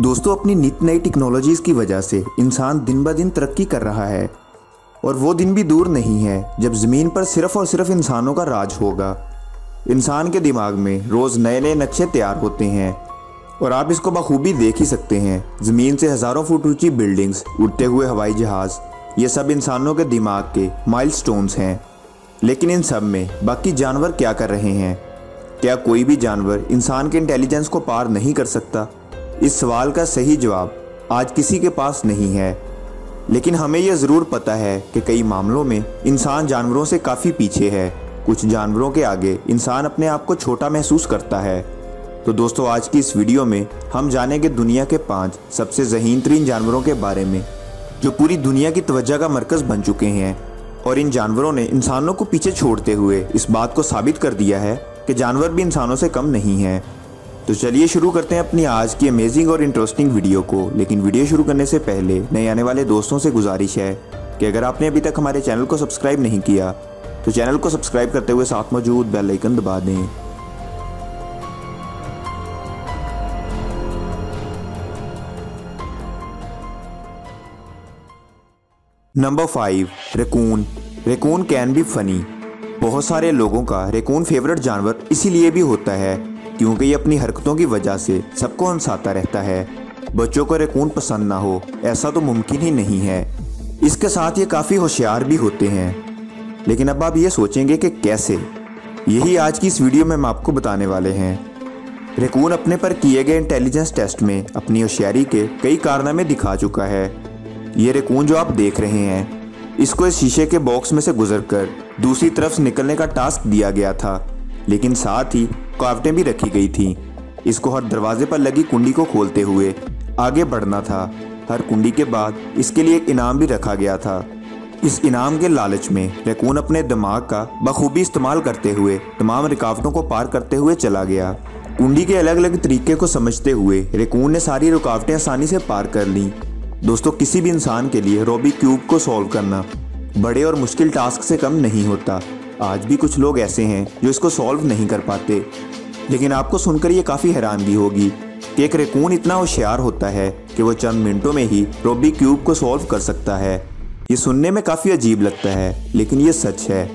दोस्तों, अपनी नित नई टेक्नोलॉजीज़ की वजह से इंसान दिन ब दिन तरक्की कर रहा है। और वो दिन भी दूर नहीं है, जब ज़मीन पर सिर्फ़ और सिर्फ़ इंसानों का राज होगा। इंसान के दिमाग में रोज़ नए नए नक्शे तैयार होते हैं। और आप इसको बखूबी देख ही सकते हैं। ज़मीन से हज़ारों फुट ऊँची बिल्डिंग्स उड़ते हुए हवाई जहाज़, ये सब इंसानों के दिमाग के माइलस्टोन्स हैं। लेकिन इन सब में बाकी जानवर क्या कर रहे हैं? क्या कोई भी जानवर इंसान के इंटेलिजेंस को पार नहीं कर सकता? इस सवाल का सही जवाब आज किसी के पास नहीं है। लेकिन हमें यह ज़रूर पता है कि कई मामलों में इंसान जानवरों से काफ़ी पीछे है। कुछ जानवरों के आगे इंसान अपने आप को छोटा महसूस करता है। तो दोस्तों, आज की इस वीडियो में हम जानेंगे दुनिया के पाँच सबसे जहीन तरीन जानवरों के बारे में, जो पूरी दुनिया की तवज्जो का मरकज़ बन चुके हैं। और इन जानवरों ने इंसानों को पीछे छोड़ते हुए इस बात को साबित कर दिया है कि जानवर भी इंसानों से कम नहीं हैं। तो चलिए शुरू करते हैं अपनी आज की अमेजिंग और इंटरेस्टिंग वीडियो को। लेकिन वीडियो शुरू करने से पहले नए आने वाले दोस्तों से गुजारिश है कि अगर आपने अभी तक हमारे चैनल को सब्सक्राइब नहीं किया तो चैनल को सब्सक्राइब करते हुए साथ मौजूद बेल आइकन दबा दें। Number five raccoon raccoon can be funny बहुत सारे लोगों का रेकून फेवरेट जानवर इसीलिए भी होता है क्योंकि ये अपनी हरकतों की वजह से सबको हंसाता रहता है। बच्चों को रेकून पसंद ना हो, ऐसा तो मुमकिन ही नहीं है। इसके साथ ये काफ़ी होशियार भी होते हैं। लेकिन अब आप ये सोचेंगे कि कैसे? यही आज की इस वीडियो में हम आपको बताने वाले हैं। रेकून अपने पर किए गए इंटेलिजेंस टेस्ट में अपनी होशियारी के कई कारनामे दिखा चुका है। ये रेकून जो आप देख रहे हैं, इसको इस शीशे के बॉक्स में से गुजरकर दूसरी तरफ़ से निकलने का टास्क दिया गया था। लेकिन साथ ही कावटें भी रखी गई थी। इसको हर दरवाजे पर लगी कुंडी को खोलते हुए आगे बढ़ना था। हर कुंडी के बाद इसके लिए एक इनाम भी रखा गया था। इस इनाम के लालच में रैकून अपने दिमाग का बखूबी इस्तेमाल करते हुए, तमाम रुकावटों को पार करते हुए चला गया। कुंडी के अलग अलग तरीके को समझते हुए रेकून ने सारी रुकावटें आसानी से पार कर ली। दोस्तों, किसी भी इंसान के लिए रोबी क्यूब को सॉल्व करना बड़े और मुश्किल टास्क से कम नहीं होता। आज भी कुछ लोग ऐसे हैं जो इसको सॉल्व नहीं कर पाते। लेकिन आपको सुनकर ये काफ़ी हैरानगी होगी कि एक रेकून इतना होशियार होता है कि वो चंद मिनटों में ही रोबी क्यूब को सॉल्व कर सकता है। ये सुनने में काफ़ी अजीब लगता है, लेकिन ये सच है।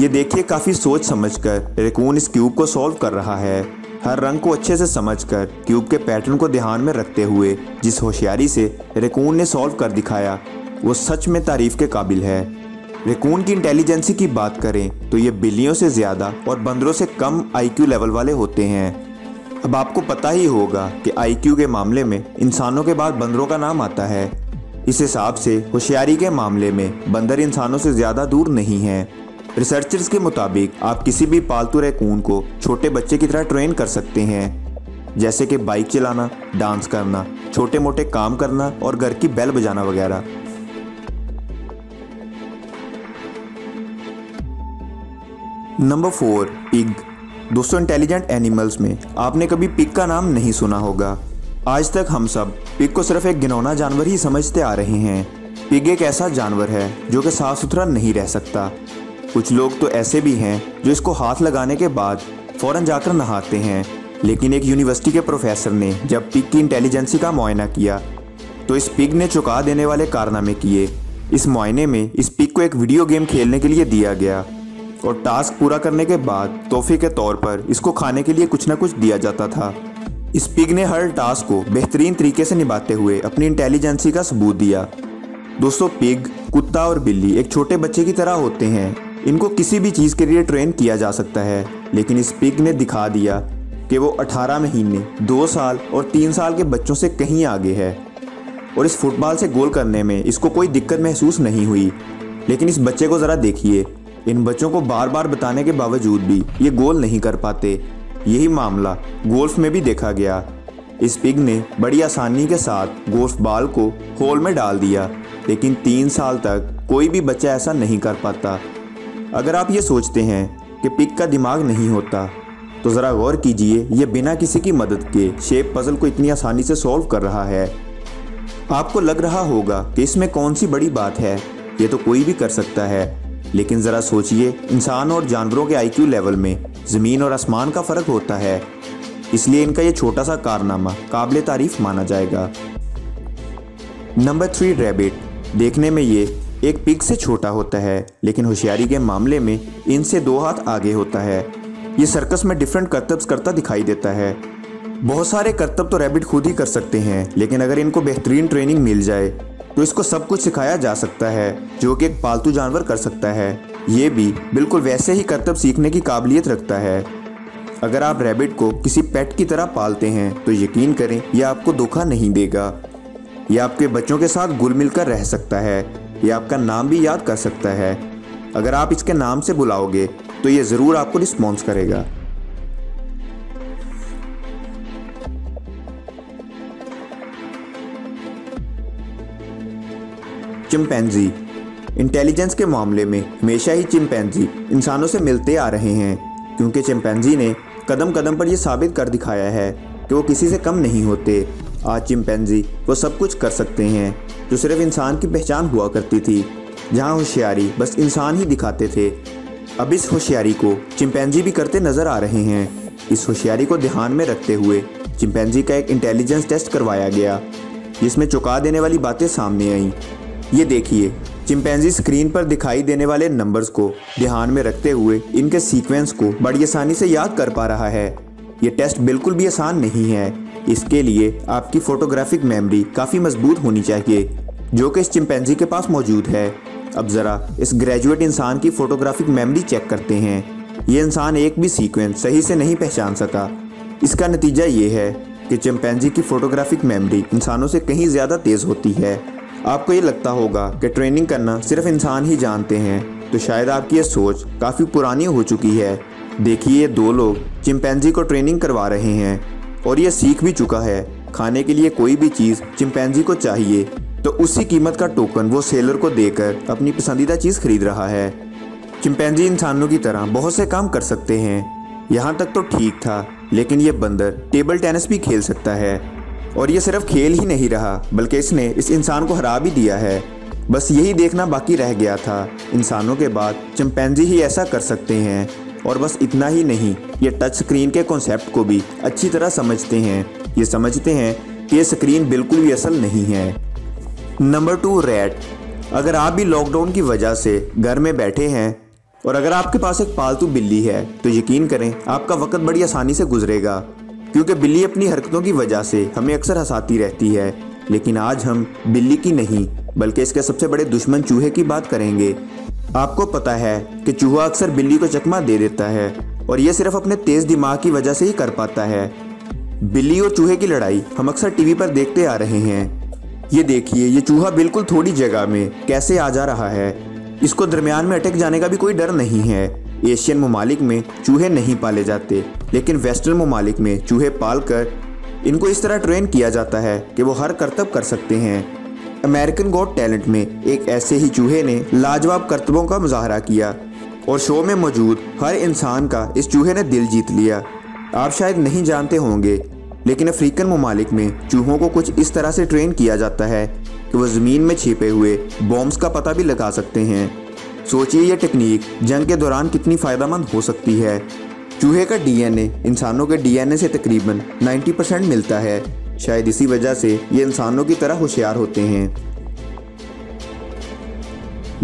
ये देखिए काफ़ी सोच समझकर रेकून इस क्यूब को सॉल्व कर रहा है। हर रंग को अच्छे से समझकर क्यूब के पैटर्न को ध्यान में रखते हुए जिस होशियारी से रेकून ने सॉल्व कर दिखाया, वो सच में तारीफ़ के काबिल है। रेकून की इंटेलिजेंसी की बात करें तो ये बिल्लियों से ज़्यादा और बंदरों से कम आईक्यू लेवल वाले होते हैं। अब आपको पता ही होगा कि आईक्यू के मामले में इंसानों के बाद बंदरों का नाम आता है। इस हिसाब से होशियारी के मामले में बंदर इंसानों से ज़्यादा दूर नहीं हैं। रिसर्चर्स के मुताबिक आप किसी भी पालतू रैकून को छोटे बच्चे की तरह ट्रेन कर सकते हैं। जैसे कि बाइक चलाना डांस करना छोटे मोटे काम करना और घर की बेल बजाना वगैरह। नंबर फोर पिग दोस्तों इंटेलिजेंट एनिमल्स में आपने कभी पिग का नाम नहीं सुना होगा। आज तक हम सब पिग को सिर्फ़ एक गिनौना जानवर ही समझते आ रहे हैं। पिग एक ऐसा जानवर है जो कि साफ़ सुथरा नहीं रह सकता। कुछ लोग तो ऐसे भी हैं जो इसको हाथ लगाने के बाद फ़ौरन जाकर नहाते हैं। लेकिन एक यूनिवर्सिटी के प्रोफेसर ने जब पिग की इंटेलिजेंसी का मुआयना किया तो इस पिग ने चुका देने वाले कारनामे किए। इस मुआयने में इस पिग को एक वीडियो गेम खेलने के लिए दिया गया। और टास्क पूरा करने के बाद तोहफे के तौर पर इसको खाने के लिए कुछ ना कुछ दिया जाता था। इस पिग ने हर टास्क को बेहतरीन तरीके से निभाते हुए अपनी इंटेलिजेंसी का सबूत दिया। दोस्तों, पिग, कुत्ता और बिल्ली एक छोटे बच्चे की तरह होते हैं। इनको किसी भी चीज़ के लिए ट्रेन किया जा सकता है, लेकिन इस पिग ने दिखा दिया कि वो 18 महीने, दो साल और तीन साल के बच्चों से कहीं आगे है। और इस फुटबॉल से गोल करने में इसको कोई दिक्कत महसूस नहीं हुई। लेकिन इस बच्चे को ज़रा देखिए। इन बच्चों को बार बार बताने के बावजूद भी ये गोल नहीं कर पाते। यही मामला गोल्फ में भी देखा गया। इस पिग ने बड़ी आसानी के साथ गोल्फ बाल को होल में डाल दिया, लेकिन तीन साल तक कोई भी बच्चा ऐसा नहीं कर पाता। अगर आप ये सोचते हैं कि पिक का दिमाग नहीं होता तो ज़रा गौर कीजिए यह बिना किसी की मदद के शेप पज़ल को इतनी आसानी से सॉल्व कर रहा है। आपको लग रहा होगा कि इसमें कौन सी बड़ी बात है, ये तो कोई भी कर सकता है। लेकिन ज़रा सोचिए, इंसान और जानवरों के आईक्यू लेवल में ज़मीन और आसमान का फ़र्क होता है। इसलिए इनका ये छोटा सा कारनामा, काबिल तारीफ़ माना जाएगा। नंबर थ्री रैबिट देखने में ये एक पिग से छोटा होता है, लेकिन होशियारी के मामले में इनसे दो हाथ आगे होता है। ये सर्कस में डिफरेंट करतब्स करता दिखाई देता है। बहुत सारे करतब तो रैबिट खुद ही कर सकते हैं, लेकिन अगर इनको बेहतरीन ट्रेनिंग मिल जाए तो इसको सब कुछ सिखाया जा सकता है, जो कि एक पालतू जानवर कर सकता है। ये भी बिल्कुल वैसे ही करतब सीखने की काबिलियत रखता है। अगर आप रैबिट को किसी पेट की तरह पालते हैं तो यकीन करें यह आपको धोखा नहीं देगा। यह आपके बच्चों के साथ घुल मिलकर रह सकता है। यह आपका नाम भी याद कर सकता है। अगर आप इसके नाम से बुलाओगे तो ये ज़रूर आपको रिस्पॉन्स करेगा। चिंपैंजी इंटेलिजेंस के मामले में हमेशा ही चिंपैंजी इंसानों से मिलते आ रहे हैं, क्योंकि चिंपैंजी ने कदम कदम पर यह साबित कर दिखाया है कि वो किसी से कम नहीं होते। आज चिंपैंजी वो सब कुछ कर सकते हैं, जो सिर्फ़ इंसान की पहचान हुआ करती थी। जहाँ होशियारी बस इंसान ही दिखाते थे। अब इस होशियारी को चिंपैंजी भी करते नज़र आ रहे हैं। इस होशियारी को ध्यान में रखते हुए चिंपैंजी का एक इंटेलिजेंस टेस्ट करवाया गया, जिसमें चुका देने वाली बातें सामने आईं। ये देखिए चिंपैंजी स्क्रीन पर दिखाई देने वाले नंबर्स को ध्यान में रखते हुए इनके सीक्वेंस को बड़ी आसानी से याद कर पा रहा है। ये टेस्ट बिल्कुल भी आसान नहीं है। इसके लिए आपकी फोटोग्राफिक मेमोरी काफ़ी मज़बूत होनी चाहिए, जो कि इस चिंपैंजी के पास मौजूद है। अब ज़रा इस ग्रेजुएट इंसान की फोटोग्राफिक मेमोरी चेक करते हैं। ये इंसान एक भी सीक्वेंस सही से नहीं पहचान सका। इसका नतीजा ये है कि चिंपैंजी की फोटोग्राफिक मेमोरी इंसानों से कहीं ज़्यादा तेज़ होती है। आपको ये लगता होगा कि ट्रेनिंग करना सिर्फ़ इंसान ही जानते हैं तो शायद आपकी ये सोच काफ़ी पुरानी हो चुकी है। देखिए ये दो लोग चिंपैंजी को ट्रेनिंग करवा रहे हैं, और ये सीख भी चुका है, खाने के लिए कोई भी चीज़ चिंपैंजी को चाहिए तो उसी कीमत का टोकन वो सेलर को देकर अपनी पसंदीदा चीज़ खरीद रहा है। चिंपैंजी इंसानों की तरह बहुत से काम कर सकते हैं। यहाँ तक तो ठीक था, लेकिन ये बंदर टेबल टेनिस भी खेल सकता है। और ये सिर्फ़ खेल ही नहीं रहा, बल्कि इसने इस इंसान को हरा भी दिया है। बस यही देखना बाकी रह गया था। इंसानों के बाद चिंपैंजी ही ऐसा कर सकते हैं। और बस इतना ही नहीं, ये टच स्क्रीन के कॉन्सेप्ट को भी अच्छी तरह समझते हैं। ये समझते हैं कि ये स्क्रीन बिल्कुल भी असल नहीं है। नंबर टू रैट अगर आप भी लॉकडाउन की वजह से घर में बैठे हैं, और अगर आपके पास एक पालतू बिल्ली है तो यकीन करें, आपका वक्त बड़ी आसानी से गुजरेगा। क्योंकि बिल्ली अपनी हरकतों की वजह से हमें अक्सर हंसाती रहती है। लेकिन आज हम बिल्ली की नहीं, बल्कि इसके सबसे बड़े दुश्मन चूहे की बात करेंगे। आपको पता है कि चूहा अक्सर बिल्ली को चकमा दे देता है, और यह सिर्फ़ अपने तेज दिमाग की वजह से ही कर पाता है। बिल्ली और चूहे की लड़ाई हम अक्सर टीवी पर देखते आ रहे हैं। ये देखिए, ये चूहा बिल्कुल थोड़ी जगह में कैसे आ जा रहा है। इसको दरमियान में अटक जाने का भी कोई डर नहीं है। एशियन ममालिक में चूहे नहीं पाले जाते, लेकिन वेस्टर्न ममालिक में चूहे पाल कर इनको इस तरह ट्रेन किया जाता है कि वो हर करतब कर सकते हैं। अमेरिकन गॉड टैलेंट में एक ऐसे ही चूहे ने लाजवाब करतबों का मुजाहरा किया और शो में मौजूद हर इंसान का इस चूहे ने दिल जीत लिया। आप शायद नहीं जानते होंगे, लेकिन अफ्रीकन ममालिक में चूहों को कुछ इस तरह से ट्रेन किया जाता है कि वह ज़मीन में छिपे हुए बॉम्ब्स का पता भी लगा सकते हैं। सोचिए यह टेक्निक जंग के दौरान कितनी फ़ायदेमंद हो सकती है। चूहे का डीएनए इंसानों के डीएनए से तकरीबन 90 परसेंट मिलता है। शायद इसी वजह से ये इंसानों की तरह होशियार होते हैं।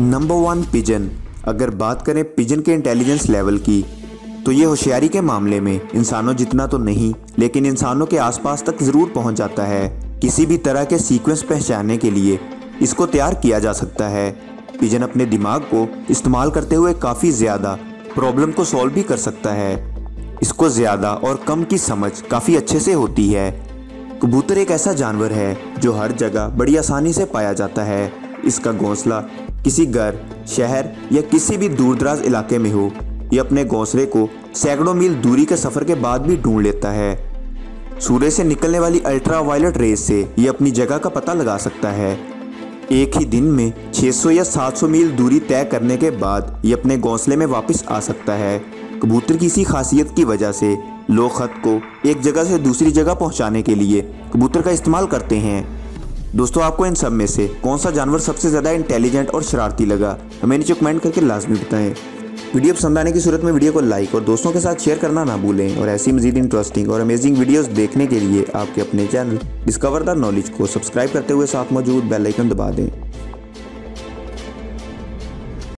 नंबर वन पिजन अगर बात करें पिजन के इंटेलिजेंस लेवल की तो ये होशियारी के मामले में इंसानों जितना तो नहीं, लेकिन इंसानों के आसपास तक ज़रूर पहुँच जाता है। किसी भी तरह के सीक्वेंस पहचानने के लिए इसको तैयार किया जा सकता है। पिजन अपने दिमाग को इस्तेमाल करते हुए काफ़ी ज़्यादा प्रॉब्लम को सॉल्व भी कर सकता है। इसको ज़्यादा और कम की समझ काफ़ी अच्छे से होती है। कबूतर एक ऐसा जानवर है जो हर जगह बड़ी आसानी से पाया जाता है। इसका घोंसला किसी घर, शहर या किसी भी दूर दराज इलाके में हो। ये अपने घोंसले को सैकड़ों मील दूरी के सफ़र के बाद भी ढूंढ लेता है। सूर्य से निकलने वाली अल्ट्रा वायलट रेस से ये अपनी जगह का पता लगा सकता है। एक ही दिन में 600 या 700 मील दूरी तय करने के बाद ये अपने घोंसले में वापस आ सकता है। कबूतर की इसी खासियत की वजह से लोग खत को एक जगह से दूसरी जगह पहुँचाने के लिए कबूतर का इस्तेमाल करते हैं। दोस्तों, आपको इन सब में से कौन सा जानवर सबसे ज़्यादा इंटेलिजेंट और शरारती लगा? हमें नीचे कमेंट करके लाजमी बताएँ। वीडियो पसंद आने की सूरत में वीडियो को लाइक और दोस्तों के साथ शेयर करना ना भूलें और ऐसी मजीद इंटरेस्टिंग और अमेजिंग वीडियोस देखने के लिए आपके अपने चैनल डिस्कवर द नॉलेज को सब्सक्राइब करते हुए साथ मौजूद बेल आइकन दबा दें।